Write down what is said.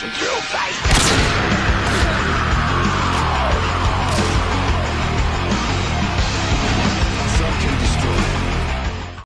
You face